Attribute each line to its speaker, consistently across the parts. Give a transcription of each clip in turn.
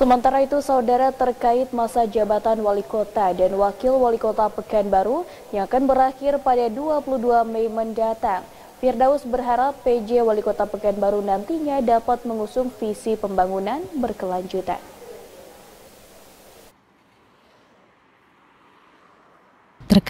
Speaker 1: Sementara itu, saudara terkait masa jabatan wali kota dan wakil wali kota Pekanbaru yang akan berakhir pada 22 Mei mendatang. Firdaus berharap PJ Wali Kota Pekanbaru nantinya dapat mengusung visi pembangunan berkelanjutan.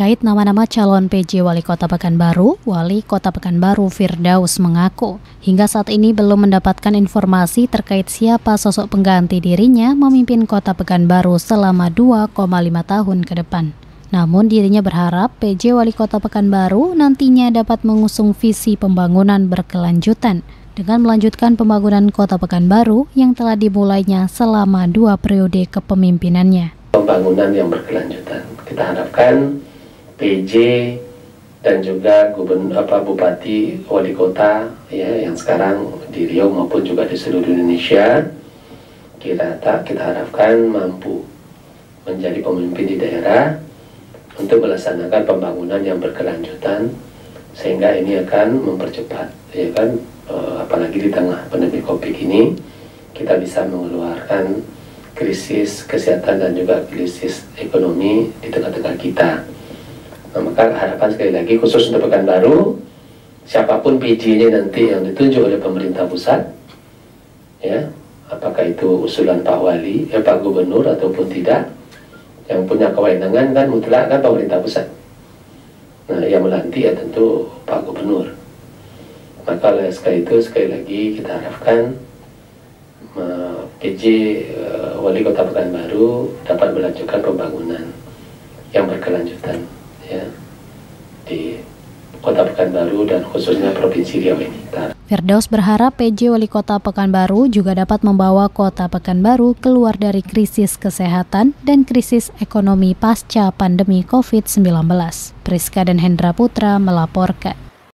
Speaker 2: Terkait nama-nama calon PJ Wali Kota Pekanbaru, Wali Kota Pekanbaru Firdaus mengaku hingga saat ini belum mendapatkan informasi terkait siapa sosok pengganti dirinya memimpin Kota Pekanbaru selama 2,5 tahun ke depan. Namun dirinya berharap PJ Wali Kota Pekanbaru nantinya dapat mengusung visi pembangunan berkelanjutan dengan melanjutkan pembangunan Kota Pekanbaru yang telah dimulainya selama dua periode kepemimpinannya.
Speaker 3: Pembangunan yang berkelanjutan. Kita harapkan PJ dan juga gubernur apa bupati wali kota ya yang sekarang di Riau maupun juga di seluruh Indonesia kita tak kita harapkan mampu menjadi pemimpin di daerah untuk melaksanakan pembangunan yang berkelanjutan sehingga ini akan mempercepat ya kan e, apalagi di tengah pandemi Covid ini kita bisa mengeluarkan krisis kesehatan dan juga krisis ekonomi di tengah-tengah kita. Nah, maka harapan sekali lagi khusus untuk Pekanbaru, siapa pun PJ-nya nanti yang ditunjuk oleh pemerintah pusat, ya, apakah itu usulan Pak Wali, eh, Pak Gubernur ataupun tidak, yang punya kewenangan kan mutlak kan pemerintah pusat. Nah, yang melantik ya tentu Pak Gubernur. Maka oleh sekali itu sekali lagi kita harapkan PJ uh, Wali Kota Pekanbaru dapat melanjutkan pembangunan yang berkelanjutan ya di Kota Pekanbaru dan khususnya Provinsi Riau ini.
Speaker 2: Firdaus berharap PJ Wali Kota Pekanbaru juga dapat membawa Kota Pekanbaru keluar dari krisis kesehatan dan krisis ekonomi pasca pandemi COVID-19. Priska dan Hendra Putra melaporkan.